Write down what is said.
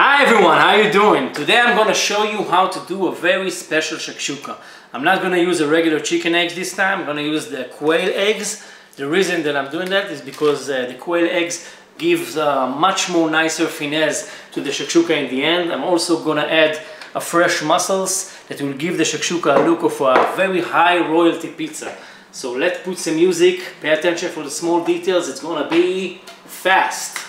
Hi everyone, how are you doing? Today I'm gonna show you how to do a very special shakshuka. I'm not gonna use a regular chicken eggs this time, I'm gonna use the quail eggs. The reason that I'm doing that is because uh, the quail eggs gives uh, much more nicer finesse to the shakshuka in the end. I'm also gonna add a fresh mussels that will give the shakshuka a look of a very high royalty pizza. So let's put some music, pay attention for the small details, it's gonna be fast.